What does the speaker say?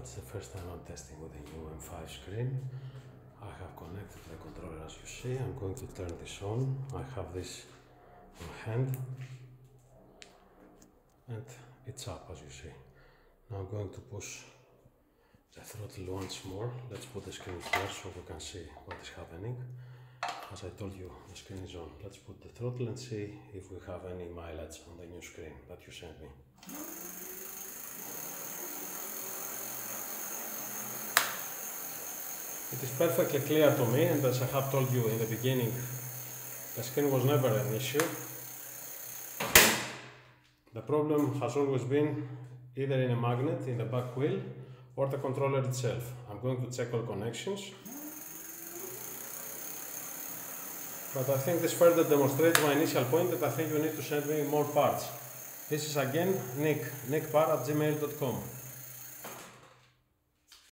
it's the first time I'm testing with a new M5 screen. I have connected the controller as you see. I'm going to turn this on. I have this in hand and it's up as you see. Now I'm going to push the throttle once more. Let's put the screen here so we can see what is happening. As I told you, the screen is on. Let's put the throttle and see if we have any mileage on the new screen that you sent me. It is perfectly clear to me and as I have told you in the beginning, the skin was never an issue. The problem has always been either in a magnet in the back wheel or the controller itself. I'm going to check all connections. But I think this further demonstrates my initial point that I think you need to send me more parts. This is again Nick, nickpar at gmail.com.